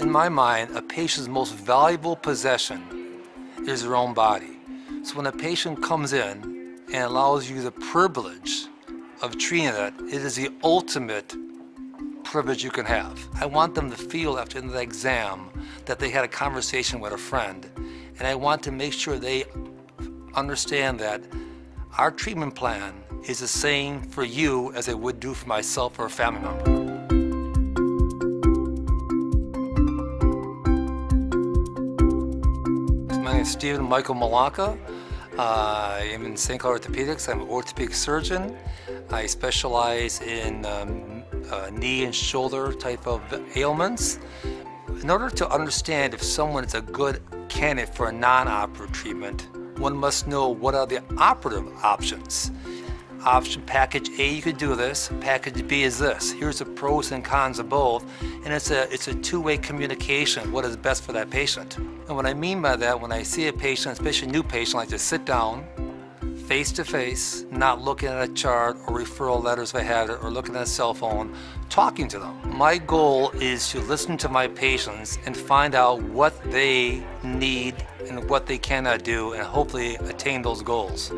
In my mind, a patient's most valuable possession is their own body. So when a patient comes in and allows you the privilege of treating it, it is the ultimate privilege you can have. I want them to feel after the exam that they had a conversation with a friend. And I want to make sure they understand that our treatment plan is the same for you as it would do for myself or a family member. My name is Steven Michael Mulawka. Uh, I'm in St. Cloud Orthopedics. I'm an orthopedic surgeon. I specialize in um, uh, knee and shoulder type of ailments. In order to understand if someone is a good candidate for a non-operative treatment, one must know what are the operative options. Option package A, you could do this. Package B is this. Here's the pros and cons of both, and it's a it's a two-way communication. What is best for that patient? And what I mean by that, when I see a patient, especially a new patient, I like to sit down, face to face, not looking at a chart or referral letters if I had it, or looking at a cell phone, talking to them. My goal is to listen to my patients and find out what they need and what they cannot do, and hopefully attain those goals.